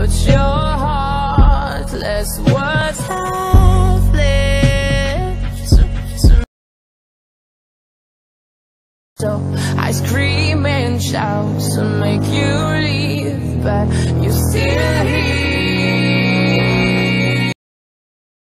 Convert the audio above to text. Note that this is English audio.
But your heartless words have lived So I scream and shout to make you leave But you still